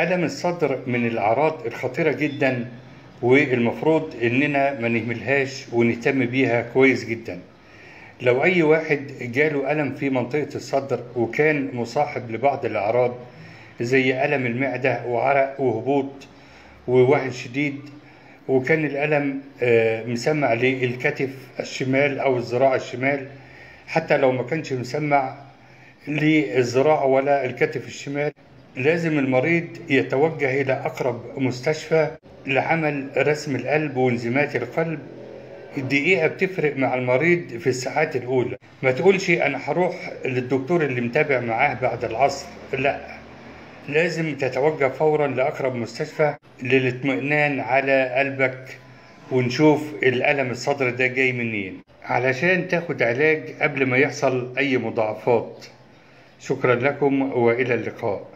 ألم الصدر من الأعراض الخطيرة جدا والمفروض إننا ما نهملهاش ونهتم بيها كويس جدا. لو أي واحد جاله ألم في منطقة الصدر وكان مصاحب لبعض الأعراض زي ألم المعدة وعرق وهبوط ووهن شديد وكان الألم آه، مسمع للكتف الشمال أو الذراع الشمال حتى لو ما كانش مسمع للذراع ولا الكتف الشمال لازم المريض يتوجه إلى أقرب مستشفى لعمل رسم القلب وانزيمات القلب. الدقيقة بتفرق مع المريض في الساعات الأولى. ما تقولش أنا هروح للدكتور اللي متابع معاه بعد العصر. لا لازم تتوجه فورا لأقرب مستشفى للاطمئنان على قلبك ونشوف الألم الصدر ده جاي منين. علشان تاخد علاج قبل ما يحصل أي مضاعفات. شكرا لكم وإلى اللقاء.